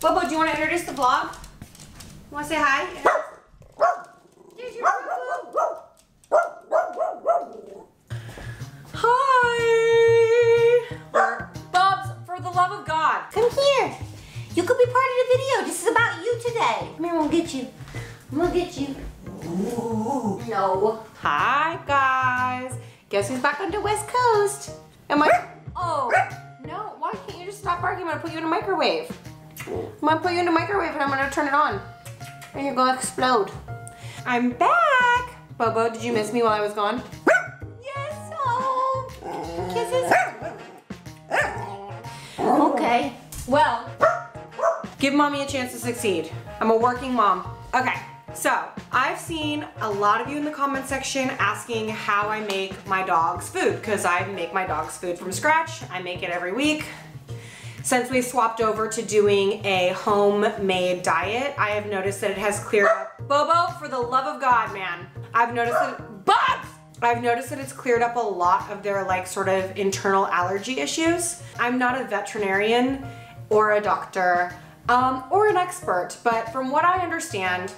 Bobo, do you want to introduce the vlog? You want to say hi? There's your Hi! Bubs, for the love of God. Come here. You could be part of the video. This is about you today. Come here, I'm gonna get you. I'm gonna get you. Ooh. No. Hi, guys. Guess who's back on the West Coast? Am I? Oh, no. Why can't you just stop barking? I'm gonna put you in a microwave. I'm gonna put you in the microwave and I'm gonna turn it on. And you're gonna explode. I'm back. Bobo, did you miss me while I was gone? yes, oh. Kisses. Okay. Well, give mommy a chance to succeed. I'm a working mom. Okay. So, I've seen a lot of you in the comment section asking how I make my dog's food because I make my dog's food from scratch. I make it every week. Since we swapped over to doing a homemade diet, I have noticed that it has cleared up. Bobo, for the love of God, man. I've noticed that! I've noticed that it's cleared up a lot of their like sort of internal allergy issues. I'm not a veterinarian or a doctor um, or an expert, but from what I understand,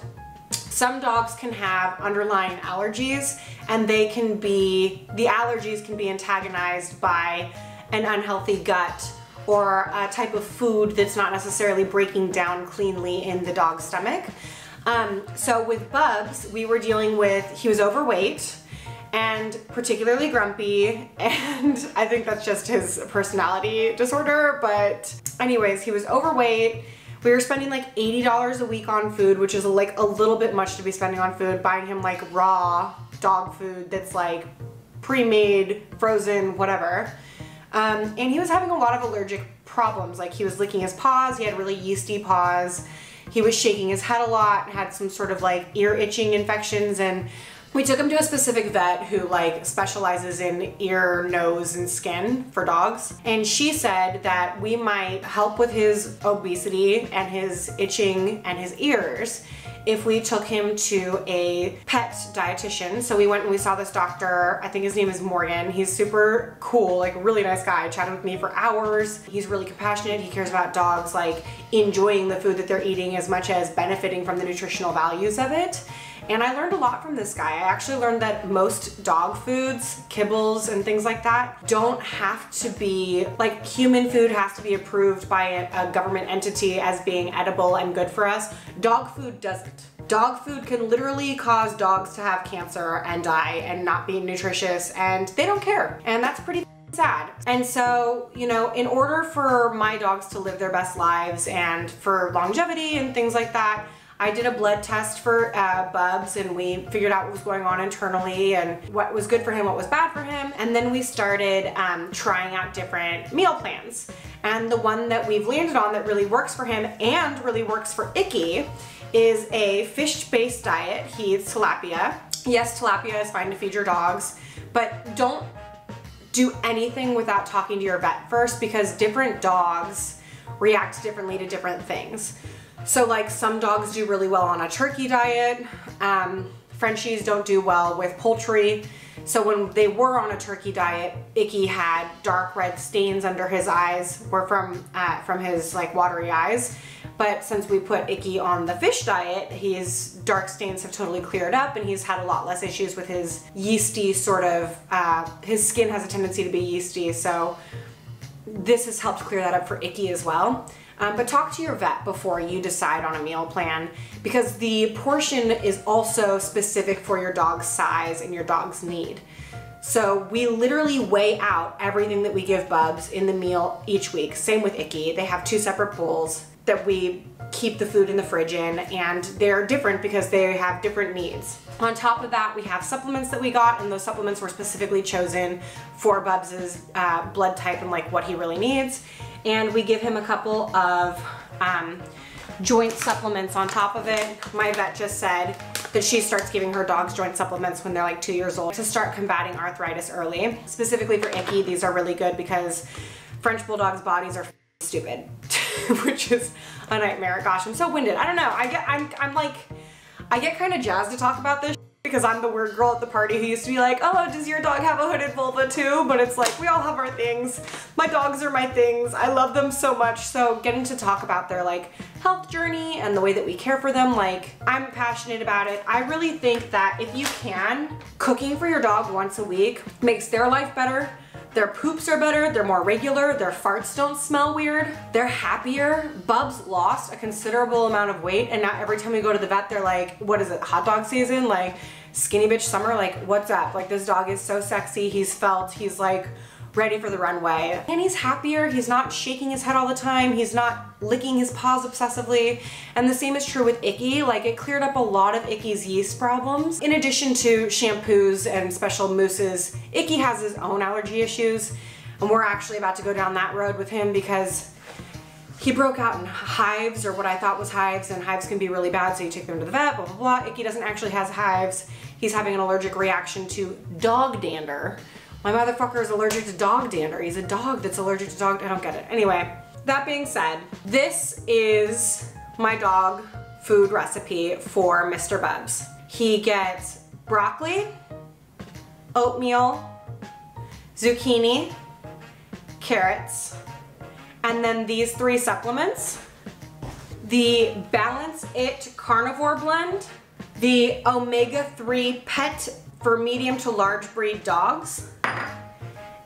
some dogs can have underlying allergies and they can be, the allergies can be antagonized by an unhealthy gut or a type of food that's not necessarily breaking down cleanly in the dog's stomach. Um, so with Bubs, we were dealing with, he was overweight and particularly grumpy and I think that's just his personality disorder but anyways he was overweight we were spending like $80 a week on food, which is like a little bit much to be spending on food, buying him like raw dog food that's like pre-made, frozen, whatever. Um, and he was having a lot of allergic problems. Like he was licking his paws, he had really yeasty paws. He was shaking his head a lot, and had some sort of like ear itching infections and we took him to a specific vet who like specializes in ear, nose, and skin for dogs. And she said that we might help with his obesity and his itching and his ears if we took him to a pet dietitian. So we went and we saw this doctor, I think his name is Morgan. He's super cool, like really nice guy, chatted with me for hours. He's really compassionate. He cares about dogs like enjoying the food that they're eating as much as benefiting from the nutritional values of it. And I learned a lot from this guy. I actually learned that most dog foods, kibbles and things like that don't have to be, like human food has to be approved by a, a government entity as being edible and good for us. Dog food doesn't. Dog food can literally cause dogs to have cancer and die and not be nutritious and they don't care. And that's pretty sad. And so, you know, in order for my dogs to live their best lives and for longevity and things like that, I did a blood test for uh, Bubs and we figured out what was going on internally and what was good for him, what was bad for him. And then we started um, trying out different meal plans. And the one that we've landed on that really works for him and really works for Icky is a fish-based diet. He eats tilapia. Yes, tilapia is fine to feed your dogs, but don't do anything without talking to your vet first because different dogs react differently to different things. So like some dogs do really well on a turkey diet. Um, Frenchies don't do well with poultry. So when they were on a turkey diet, Icky had dark red stains under his eyes, were from uh, from his like watery eyes. But since we put Icky on the fish diet, his dark stains have totally cleared up and he's had a lot less issues with his yeasty sort of, uh, his skin has a tendency to be yeasty. So this has helped clear that up for Icky as well. Um, but talk to your vet before you decide on a meal plan because the portion is also specific for your dog's size and your dog's need. So we literally weigh out everything that we give Bubs in the meal each week. Same with Icky. They have two separate bowls that we keep the food in the fridge in and they're different because they have different needs. On top of that, we have supplements that we got and those supplements were specifically chosen for Bubs's uh, blood type and like what he really needs and we give him a couple of um, joint supplements on top of it. My vet just said that she starts giving her dogs joint supplements when they're like two years old to start combating arthritis early. Specifically for Icky, these are really good because French Bulldogs' bodies are stupid, which is a nightmare. Gosh, I'm so winded. I don't know. I get, I'm, I'm like, I get kind of jazzed to talk about this because I'm the weird girl at the party who used to be like, oh, does your dog have a hooded vulva too? But it's like, we all have our things. My dogs are my things. I love them so much. So getting to talk about their like health journey and the way that we care for them, like I'm passionate about it. I really think that if you can, cooking for your dog once a week makes their life better, their poops are better, they're more regular, their farts don't smell weird, they're happier. Bubs lost a considerable amount of weight and now every time we go to the vet, they're like, what is it, hot dog season? Like skinny bitch summer, like what's up? Like this dog is so sexy, he's felt, he's like ready for the runway. And he's happier, he's not shaking his head all the time, he's not licking his paws obsessively. And the same is true with Icky, like it cleared up a lot of Icky's yeast problems. In addition to shampoos and special mousses, Icky has his own allergy issues. And we're actually about to go down that road with him because he broke out in hives or what I thought was hives and hives can be really bad so you take them to the vet, blah, blah, blah. Icky doesn't actually has hives. He's having an allergic reaction to dog dander, my motherfucker is allergic to dog dander. He's a dog that's allergic to dog, I don't get it. Anyway, that being said, this is my dog food recipe for Mr. Bubs. He gets broccoli, oatmeal, zucchini, carrots, and then these three supplements. The Balance It Carnivore Blend, the Omega-3 Pet for medium to large breed dogs,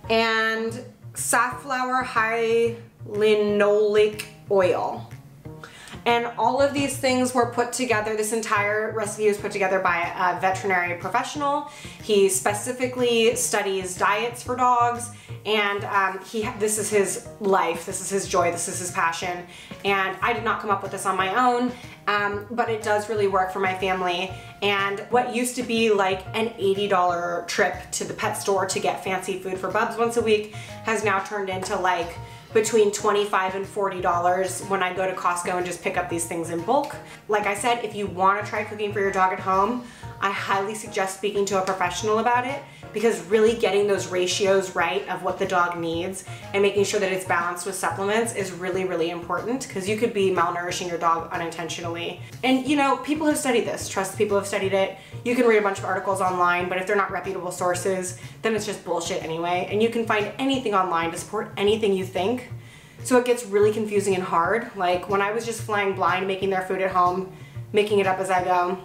and safflower high linoleic oil. And all of these things were put together, this entire recipe was put together by a veterinary professional. He specifically studies diets for dogs and um, he this is his life, this is his joy, this is his passion. And I did not come up with this on my own, um, but it does really work for my family. And what used to be like an $80 trip to the pet store to get fancy food for Bubs once a week has now turned into like between 25 and $40 when I go to Costco and just pick up these things in bulk. Like I said, if you wanna try cooking for your dog at home, I highly suggest speaking to a professional about it because really getting those ratios right of what the dog needs and making sure that it's balanced with supplements is really, really important because you could be malnourishing your dog unintentionally. And you know, people have studied this. Trust people have studied it. You can read a bunch of articles online, but if they're not reputable sources, then it's just bullshit anyway. And you can find anything online to support anything you think. So it gets really confusing and hard. Like when I was just flying blind, making their food at home, making it up as I go,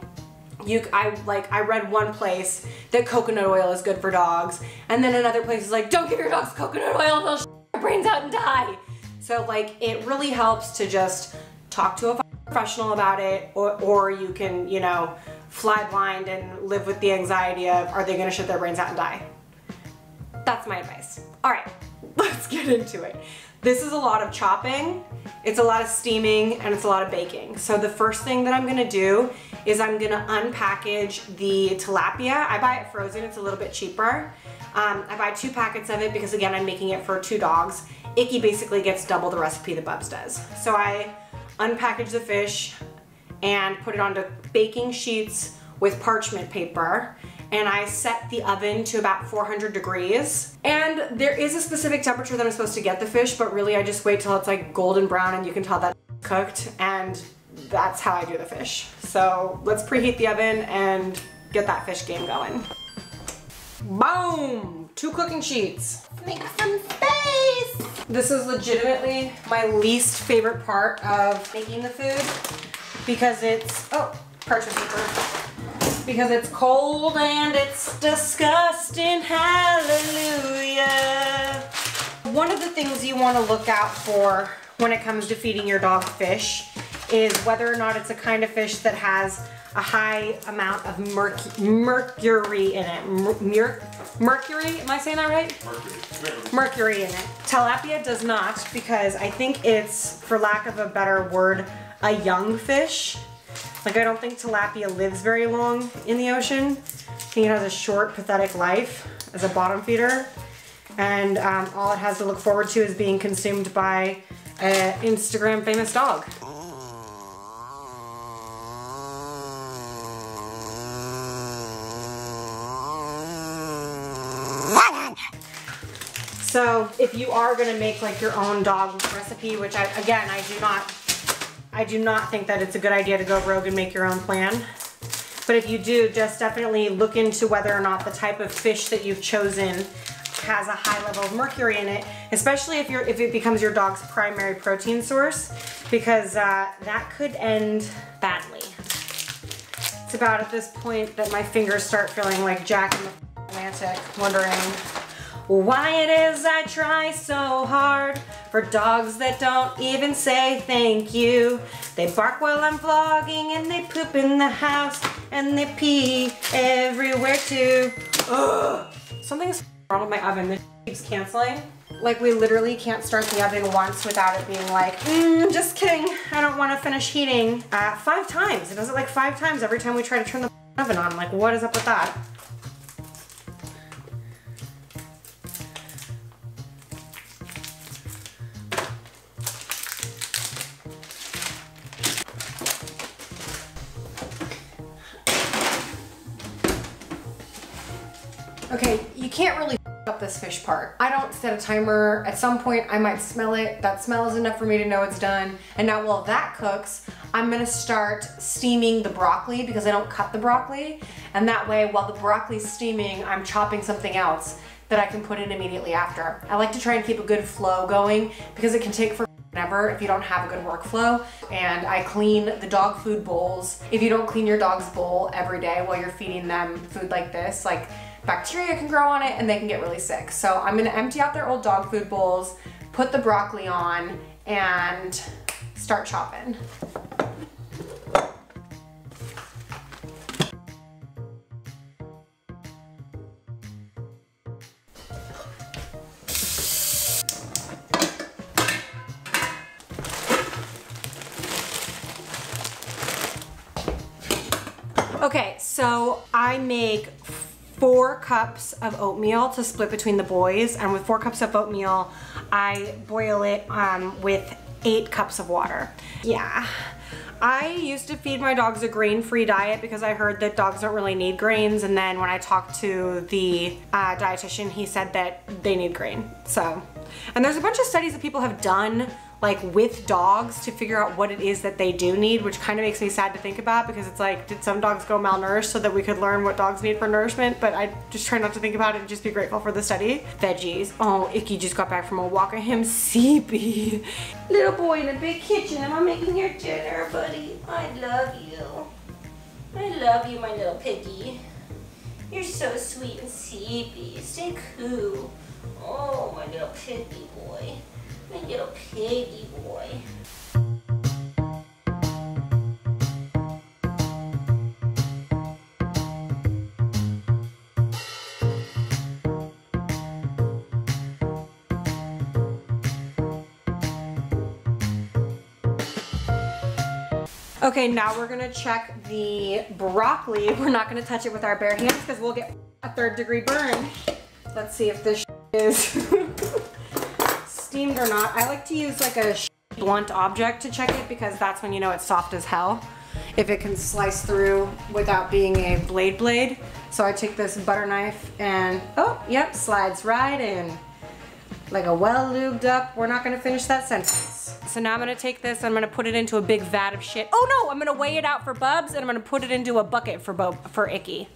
you I like I read one place that coconut oil is good for dogs and then another place is like don't give your dogs coconut oil they'll their brains out and die. So like it really helps to just talk to a professional about it or, or you can you know fly blind and live with the anxiety of are they gonna shit their brains out and die? That's my advice. All right let's get into it. This is a lot of chopping, it's a lot of steaming, and it's a lot of baking. So the first thing that I'm gonna do is I'm gonna unpackage the tilapia. I buy it frozen, it's a little bit cheaper. Um, I buy two packets of it because again, I'm making it for two dogs. Icky basically gets double the recipe that Bubs does. So I unpackage the fish and put it onto baking sheets with parchment paper and I set the oven to about 400 degrees. And there is a specific temperature that I'm supposed to get the fish, but really I just wait till it's like golden brown and you can tell that cooked and that's how I do the fish. So let's preheat the oven and get that fish game going. Boom! Two cooking sheets. Make some space! This is legitimately my least favorite part of making the food because it's, oh, parchment paper because it's cold and it's disgusting. Hallelujah. One of the things you want to look out for when it comes to feeding your dog fish is whether or not it's a kind of fish that has a high amount of merc mercury in it. Mer mercury, am I saying that right? Mercury. Mercury in it. Tilapia does not because I think it's, for lack of a better word, a young fish. Like I don't think tilapia lives very long in the ocean. I think it has a short, pathetic life as a bottom feeder. And um, all it has to look forward to is being consumed by an Instagram famous dog. So if you are gonna make like your own dog recipe, which I, again, I do not I do not think that it's a good idea to go rogue and make your own plan. But if you do, just definitely look into whether or not the type of fish that you've chosen has a high level of mercury in it, especially if you're if it becomes your dog's primary protein source, because uh, that could end badly. It's about at this point that my fingers start feeling like Jack in the Atlantic, wondering why it is I try so hard for dogs that don't even say thank you. They bark while I'm vlogging and they poop in the house and they pee everywhere too. Ugh. Something's wrong with my oven. This keeps canceling. Like we literally can't start the oven once without it being like, mm, just kidding. I don't want to finish heating. Uh, five times. It does it like five times every time we try to turn the oven on. Like what is up with that? Okay, you can't really up this fish part. I don't set a timer. At some point, I might smell it. That smell is enough for me to know it's done. And now while that cooks, I'm gonna start steaming the broccoli because I don't cut the broccoli. And that way, while the broccoli's steaming, I'm chopping something else that I can put in immediately after. I like to try and keep a good flow going because it can take forever if you don't have a good workflow. And I clean the dog food bowls. If you don't clean your dog's bowl every day while you're feeding them food like this, like bacteria can grow on it and they can get really sick. So I'm gonna empty out their old dog food bowls, put the broccoli on, and start chopping. Four cups of oatmeal to split between the boys. And with four cups of oatmeal, I boil it um, with eight cups of water. Yeah. I used to feed my dogs a grain-free diet because I heard that dogs don't really need grains and then when I talked to the uh, dietitian he said that they need grain so and there's a bunch of studies that people have done like with dogs to figure out what it is that they do need, which kind of makes me sad to think about because it's like, did some dogs go malnourished so that we could learn what dogs need for nourishment? But I just try not to think about it and just be grateful for the study. Veggies. Oh, Icky just got back from a walk of him sleepy. Little boy in a big kitchen. Am I making your dinner, buddy? I love you. I love you, my little piggy. You're so sweet and sleepy. Stay cool. Oh, my little piggy boy. My little piggy boy. Okay, now we're gonna check the broccoli. We're not gonna touch it with our bare hands because we'll get a third degree burn. Let's see if this is or not. I like to use like a blunt object to check it because that's when you know it's soft as hell. If it can slice through without being a blade blade. So I take this butter knife and, oh, yep, slides right in. Like a well lubed up, we're not gonna finish that sentence. So now I'm gonna take this, and I'm gonna put it into a big vat of shit. Oh no, I'm gonna weigh it out for Bubs and I'm gonna put it into a bucket for, Bub for Icky.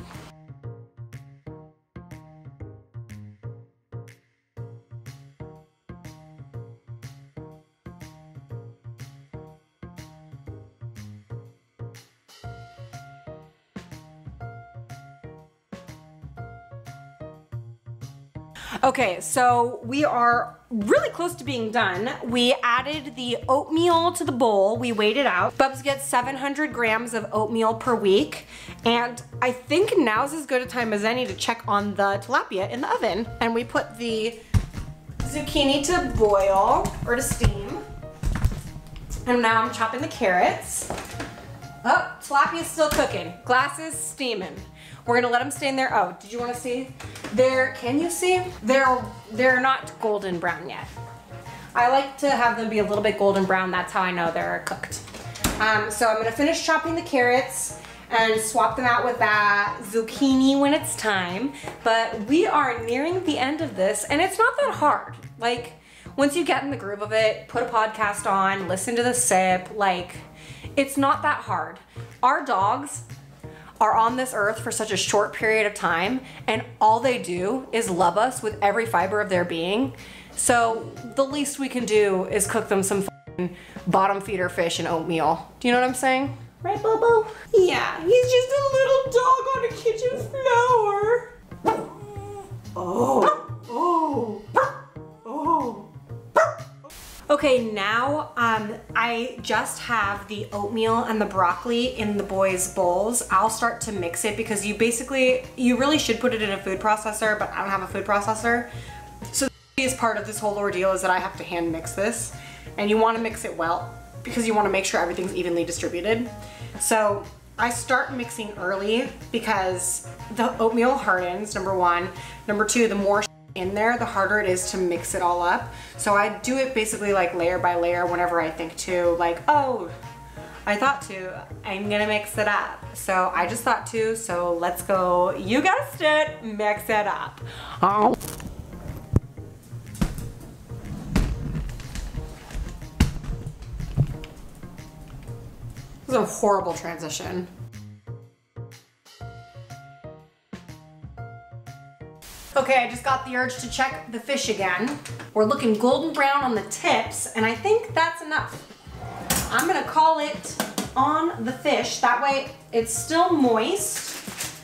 Okay, so we are really close to being done. We added the oatmeal to the bowl. We weighed it out. Bubs gets 700 grams of oatmeal per week. And I think now's as good a time as any to check on the tilapia in the oven. And we put the zucchini to boil or to steam. And now I'm chopping the carrots. Oh, tilapia's still cooking. Glass is steaming. We're gonna let them stay in there. Oh, did you wanna see? They're, can you see? They're, they're not golden brown yet. I like to have them be a little bit golden brown. That's how I know they're cooked. Um, so I'm gonna finish chopping the carrots and swap them out with that zucchini when it's time. But we are nearing the end of this and it's not that hard. Like, once you get in the groove of it, put a podcast on, listen to the sip, like, it's not that hard. Our dogs are on this earth for such a short period of time and all they do is love us with every fiber of their being. So the least we can do is cook them some bottom feeder fish and oatmeal. Do you know what I'm saying? Right, Bobo? Yeah, he's just a little dog on a kitchen floor. Oh, oh, oh. Okay, now um, I just have the oatmeal and the broccoli in the boys' bowls. I'll start to mix it because you basically, you really should put it in a food processor, but I don't have a food processor. So the is part of this whole ordeal is that I have to hand mix this and you wanna mix it well because you wanna make sure everything's evenly distributed. So I start mixing early because the oatmeal hardens, number one. Number two, the more in there, the harder it is to mix it all up. So I do it basically like layer by layer whenever I think to like, oh, I thought to, I'm gonna mix it up. So I just thought to, so let's go, you guessed it, mix it up. Oh. This is a horrible transition. Okay, I just got the urge to check the fish again. We're looking golden brown on the tips, and I think that's enough. I'm gonna call it on the fish. That way it's still moist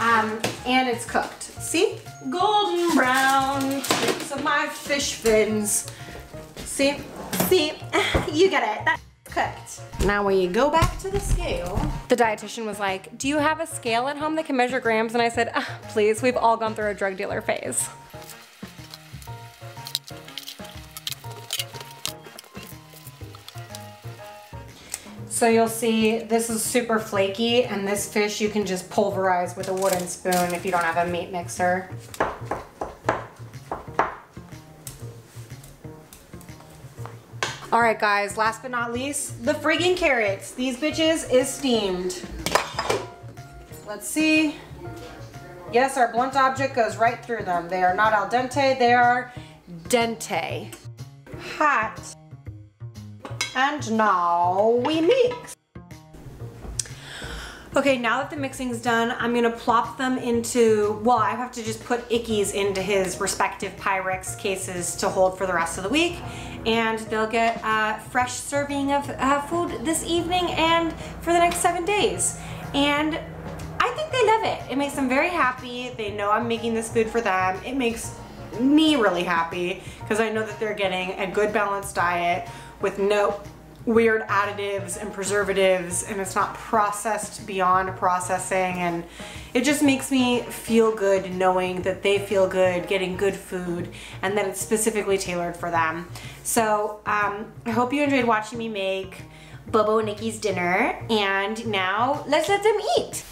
um, and it's cooked. See? Golden brown tips of my fish fins. See? See? You get it. That cooked. Now we go back to the scale. The dietitian was like, do you have a scale at home that can measure grams? And I said, ah, please, we've all gone through a drug dealer phase. So you'll see this is super flaky and this fish you can just pulverize with a wooden spoon if you don't have a meat mixer. All right, guys, last but not least, the friggin' carrots. These bitches is steamed. Let's see. Yes, our blunt object goes right through them. They are not al dente, they are dente. Hot. And now we mix. Okay, now that the mixing's done, I'm gonna plop them into, well, I have to just put Icky's into his respective Pyrex cases to hold for the rest of the week. And they'll get a fresh serving of uh, food this evening and for the next seven days. And I think they love it. It makes them very happy. They know I'm making this food for them. It makes me really happy because I know that they're getting a good balanced diet with no weird additives and preservatives and it's not processed beyond processing and it just makes me feel good knowing that they feel good getting good food and that it's specifically tailored for them. So um, I hope you enjoyed watching me make Bobo and Icky's dinner and now let's let them eat.